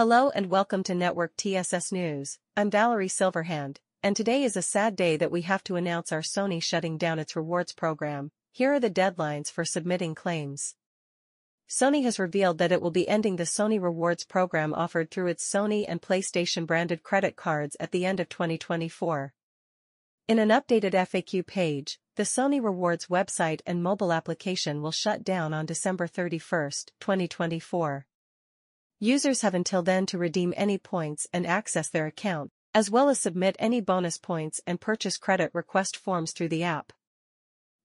Hello and welcome to Network TSS News. I'm Valerie Silverhand, and today is a sad day that we have to announce our Sony shutting down its rewards program. Here are the deadlines for submitting claims. Sony has revealed that it will be ending the Sony Rewards program offered through its Sony and PlayStation branded credit cards at the end of 2024. In an updated FAQ page, the Sony Rewards website and mobile application will shut down on December 31, 2024. Users have until then to redeem any points and access their account, as well as submit any bonus points and purchase credit request forms through the app.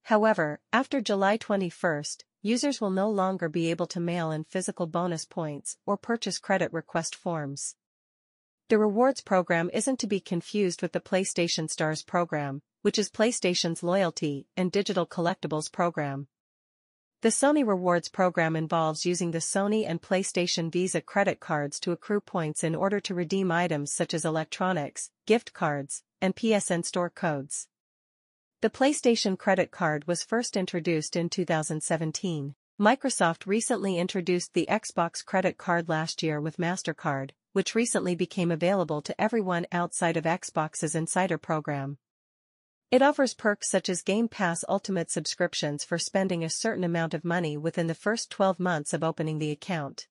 However, after July 21, users will no longer be able to mail in physical bonus points or purchase credit request forms. The rewards program isn't to be confused with the PlayStation Stars program, which is PlayStation's loyalty and digital collectibles program. The Sony Rewards program involves using the Sony and PlayStation Visa credit cards to accrue points in order to redeem items such as electronics, gift cards, and PSN store codes. The PlayStation credit card was first introduced in 2017. Microsoft recently introduced the Xbox credit card last year with MasterCard, which recently became available to everyone outside of Xbox's Insider program. It offers perks such as Game Pass Ultimate subscriptions for spending a certain amount of money within the first 12 months of opening the account.